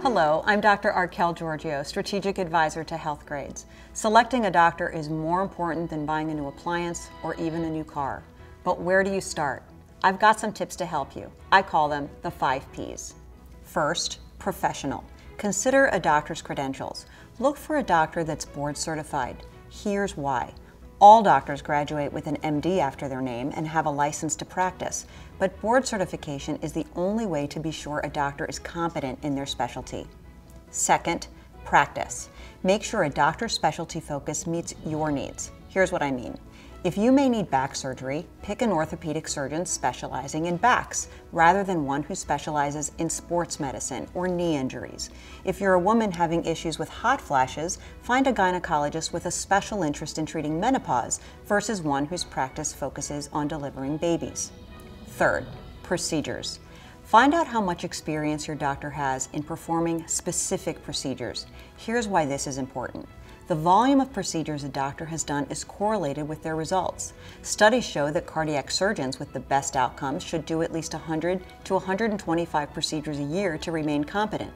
Hello, I'm Dr. Archelle Georgiou, Strategic Advisor to Healthgrades. Selecting a doctor is more important than buying a new appliance or even a new car. But where do you start? I've got some tips to help you. I call them the five P's. First, professional. Consider a doctor's credentials. Look for a doctor that's board certified. Here's why. All doctors graduate with an MD after their name and have a license to practice, but board certification is the only way to be sure a doctor is competent in their specialty. Second, practice. Make sure a doctor's specialty focus meets your needs. Here's what I mean. If you may need back surgery, pick an orthopedic surgeon specializing in backs rather than one who specializes in sports medicine or knee injuries. If you're a woman having issues with hot flashes, find a gynecologist with a special interest in treating menopause versus one whose practice focuses on delivering babies. Third, procedures. Find out how much experience your doctor has in performing specific procedures. Here's why this is important. The volume of procedures a doctor has done is correlated with their results. Studies show that cardiac surgeons with the best outcomes should do at least 100 to 125 procedures a year to remain competent.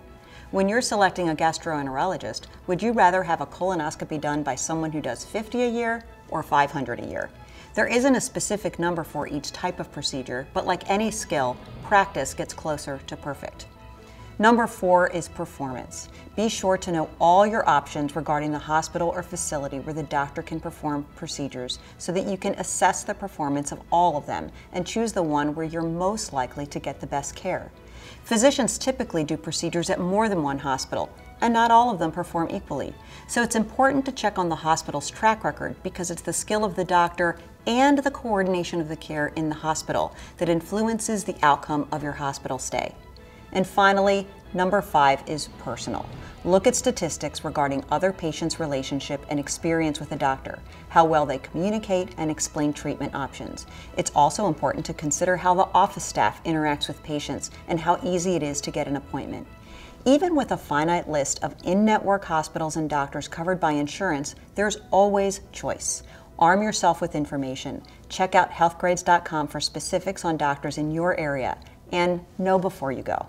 When you're selecting a gastroenterologist, would you rather have a colonoscopy done by someone who does 50 a year or 500 a year? There isn't a specific number for each type of procedure, but like any skill, practice gets closer to perfect. Number four is performance. Be sure to know all your options regarding the hospital or facility where the doctor can perform procedures so that you can assess the performance of all of them and choose the one where you're most likely to get the best care. Physicians typically do procedures at more than one hospital, and not all of them perform equally. So it's important to check on the hospital's track record because it's the skill of the doctor and the coordination of the care in the hospital that influences the outcome of your hospital stay. And finally, number five is personal. Look at statistics regarding other patients' relationship and experience with a doctor, how well they communicate and explain treatment options. It's also important to consider how the office staff interacts with patients and how easy it is to get an appointment. Even with a finite list of in network hospitals and doctors covered by insurance, there's always choice. Arm yourself with information. Check out healthgrades.com for specifics on doctors in your area and know before you go.